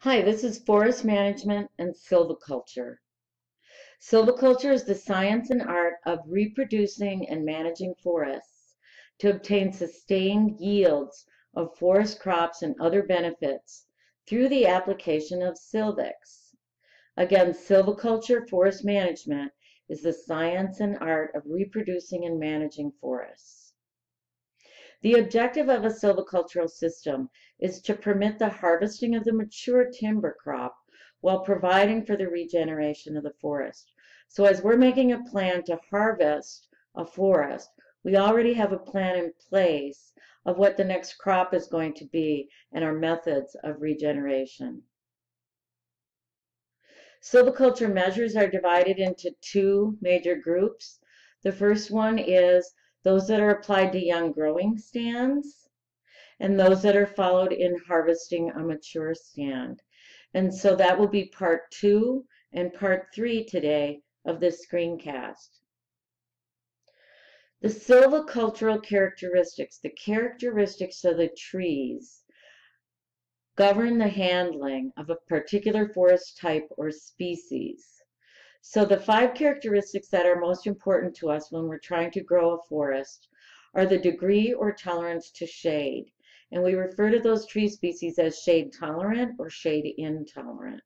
Hi, this is Forest Management and Silviculture. Silviculture is the science and art of reproducing and managing forests to obtain sustained yields of forest crops and other benefits through the application of silvics. Again, silviculture forest management is the science and art of reproducing and managing forests. The objective of a silvicultural system is to permit the harvesting of the mature timber crop while providing for the regeneration of the forest. So as we're making a plan to harvest a forest, we already have a plan in place of what the next crop is going to be and our methods of regeneration. Silviculture measures are divided into two major groups. The first one is those that are applied to young growing stands, and those that are followed in harvesting a mature stand. And so that will be part two and part three today of this screencast. The silvicultural characteristics, the characteristics of the trees, govern the handling of a particular forest type or species. So the five characteristics that are most important to us when we're trying to grow a forest are the degree or tolerance to shade. And we refer to those tree species as shade tolerant or shade intolerant.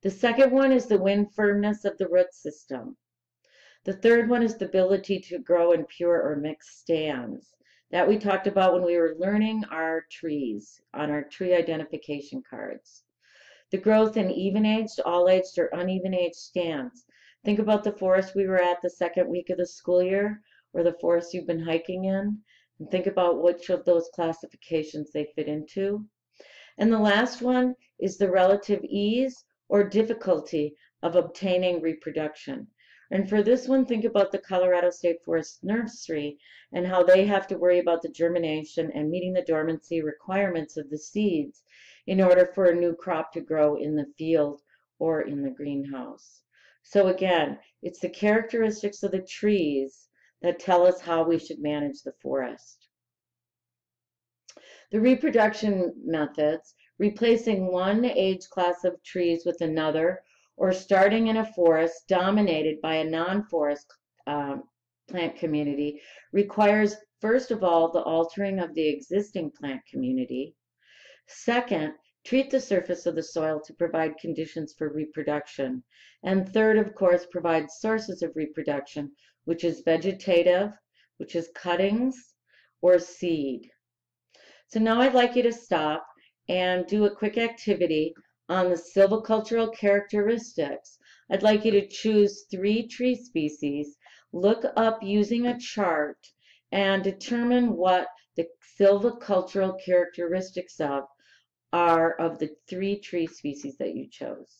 The second one is the wind firmness of the root system. The third one is the ability to grow in pure or mixed stands. That we talked about when we were learning our trees on our tree identification cards. The growth in even-aged, all-aged, or uneven-aged stands. Think about the forest we were at the second week of the school year, or the forest you've been hiking in, and think about which of those classifications they fit into. And the last one is the relative ease or difficulty of obtaining reproduction. And for this one, think about the Colorado State Forest Nursery and how they have to worry about the germination and meeting the dormancy requirements of the seeds in order for a new crop to grow in the field or in the greenhouse. So again, it's the characteristics of the trees that tell us how we should manage the forest. The reproduction methods, replacing one age class of trees with another, or starting in a forest dominated by a non-forest um, plant community, requires first of all the altering of the existing plant community, Second, treat the surface of the soil to provide conditions for reproduction. And third, of course, provide sources of reproduction, which is vegetative, which is cuttings, or seed. So now I'd like you to stop and do a quick activity on the silvicultural characteristics. I'd like you to choose three tree species, look up using a chart, and determine what the silvicultural characteristics of are of the three tree species that you chose.